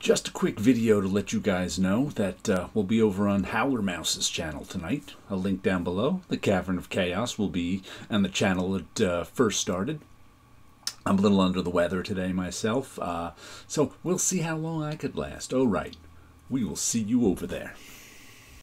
Just a quick video to let you guys know that uh, we'll be over on Howlermouse's channel tonight. A link down below. The Cavern of Chaos will be on the channel it uh, first started. I'm a little under the weather today myself, uh, so we'll see how long I could last. All right, we will see you over there.